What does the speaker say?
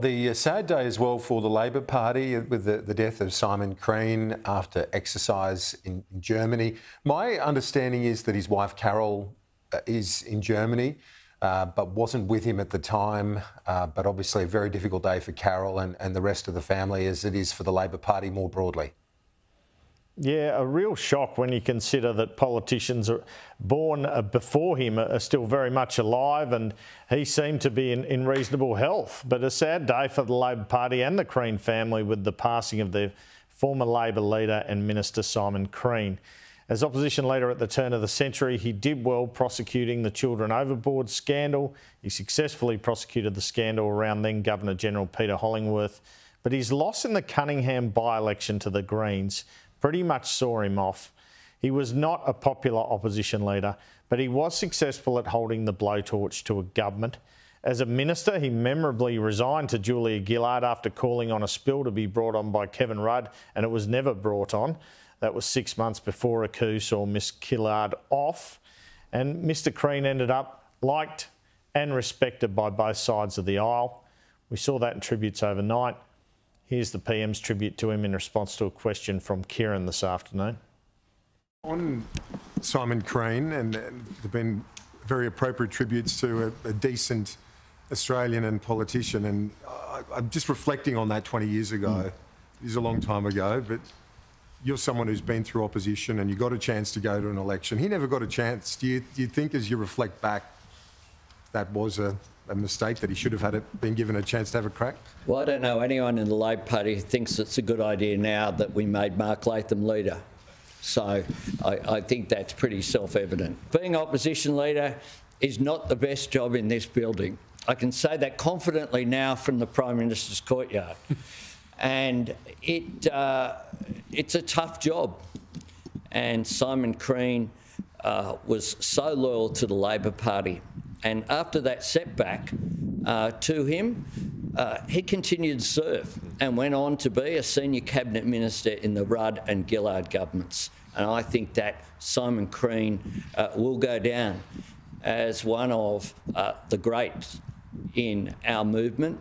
The uh, sad day as well for the Labor Party with the, the death of Simon Crean after exercise in, in, Germany. My understanding is that his wife Carol uh, is in Germany, uh, but wasn't with him at the time. Uh, but obviously, a very difficult day for Carol and, and the rest of the family, as it is for the Labor Party more broadly. Yeah, a real shock when you consider that politicians born uh, before him are still very much alive and he seemed to be in, in reasonable health. But a sad day for the Labor Party and the Crean family with the passing of their former Labor leader and Minister Simon Crean. As opposition leader at the turn of the century, he did well prosecuting the Children Overboard scandal. He successfully prosecuted the scandal around then Governor General Peter Hollingworth. But his loss in the Cunningham by election to the Greens pretty much saw him off. He was not a popular opposition leader, but he was successful at holding the blowtorch to a government. As a minister, he memorably resigned to Julia Gillard after calling on a spill to be brought on by Kevin Rudd, and it was never brought on. That was six months before a coup saw Miss Gillard off. And Mr. Crean ended up liked and respected by both sides of the aisle. We saw that in tributes overnight. Here's the PM's tribute to him in response to a question from Kieran this afternoon. On Simon Crean, and, there have been very appropriate tributes to a, a decent Australian and politician, and I, am just reflecting on that 20 years ago. Mm. It is a long time ago, but you're someone who's been through opposition and you got a chance to go to an election. He never got a chance. Do you, do you think, as you reflect back, that was a a mistake that he should have had it, been given a chance to have a crack? Well, I don't know anyone in the Labor Party thinks it's a good idea now that we made Mark Latham leader. So I, I think that's pretty self-evident. Being opposition leader is not the best job in this building. I can say that confidently now from the Prime Minister's courtyard. and it, uh, it's a tough job. And Simon Crean uh, was so loyal to the Labor Party and after that setback uh, to him, uh, he continued to serve and went on to be a senior cabinet minister in the Rudd and Gillard governments. And I think that Simon Crean uh, will go down as one of uh, the greats in our movement.